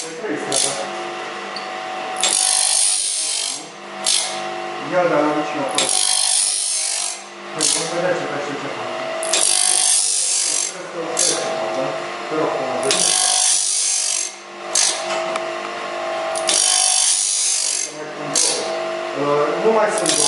这个是啥子？一样的嘛，一千块。这个是那个几。这个是五百块钱，一。呃，